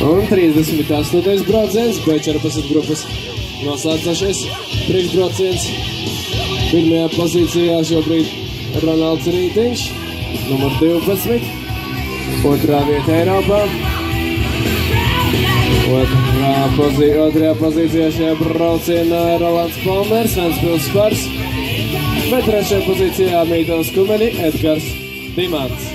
Un 38. brauciens, B14 grupas noslēdzošais priekšbrauciens. Pirmajā pozīcijā šobrīd Ronalds Rītiņš, numur 12. Otrā vieta Eiropā. Otrā pozī, otrajā pozīcijā šajā braucienā ir Rolands Palmers, Ventspils Spars. Bet trešajā pozīcijā Mītons Kumeni, Edgars Dimants.